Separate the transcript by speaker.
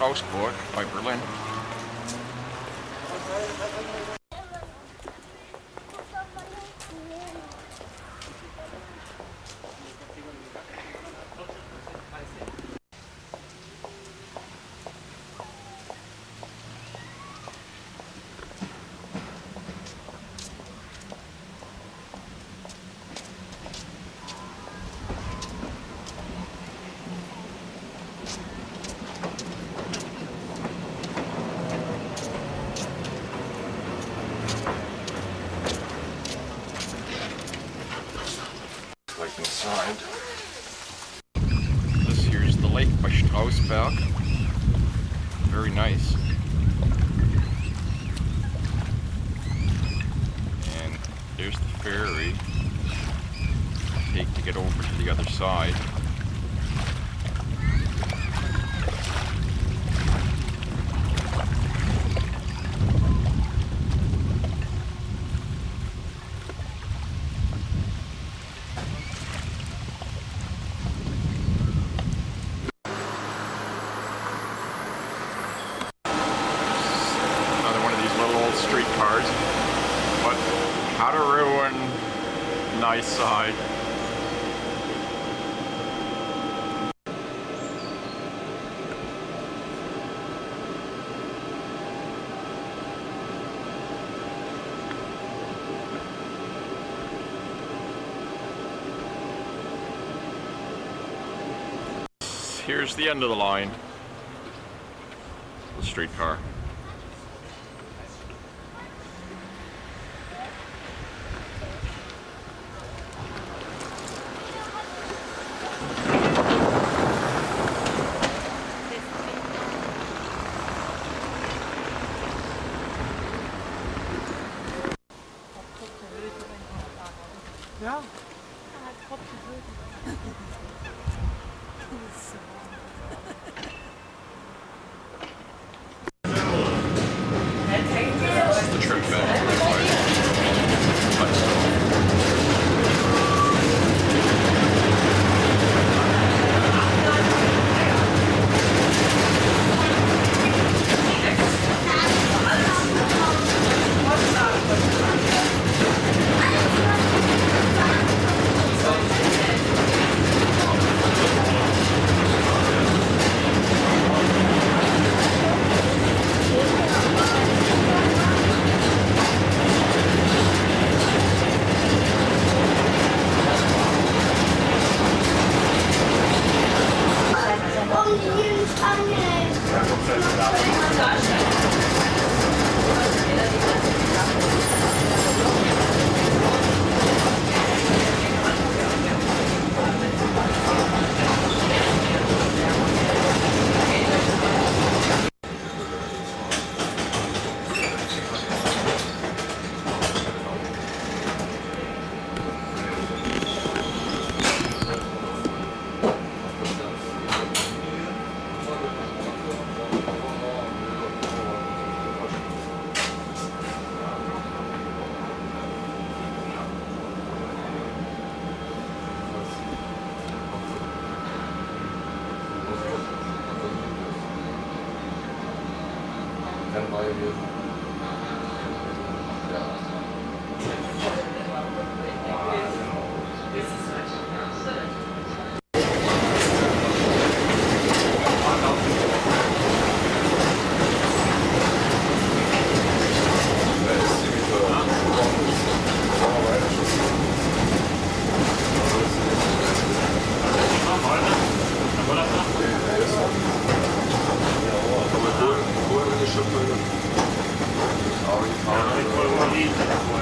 Speaker 1: Strausberg by Berlin. like inside. This here's the lake by Strausberg. Very nice. And there's the ferry. Take to get over to the other side. Nice side. Here's the end of the line. The streetcar.
Speaker 2: Ja.
Speaker 3: Kann neu gewesen.
Speaker 1: Some September